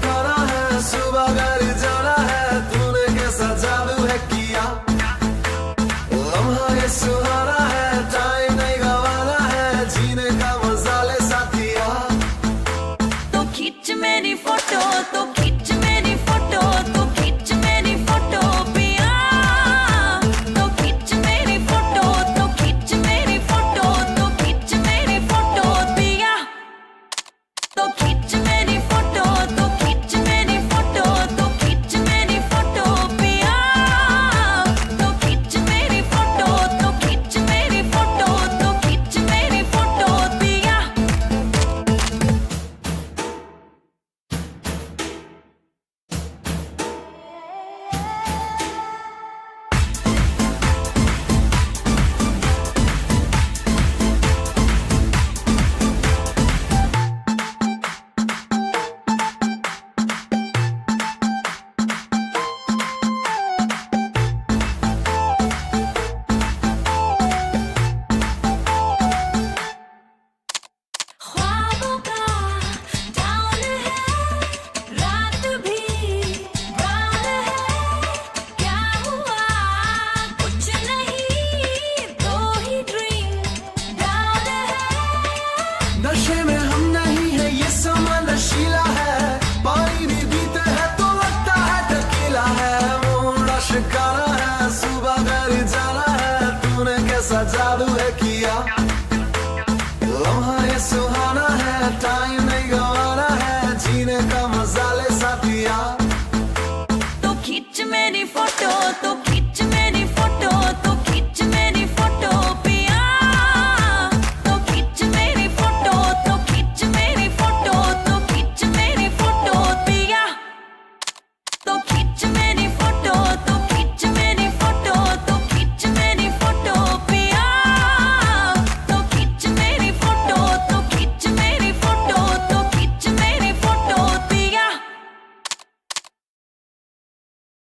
मुड़ा है सुबह घर जाना है तूने कैसा जादू है किया? लम्हा ये सुहाना में हम नहीं है, ये है। पानी भी तो है है सुबह घर जाना है। तूने कैसा जादू है किया? लम्हा ये सुहाना है टाइम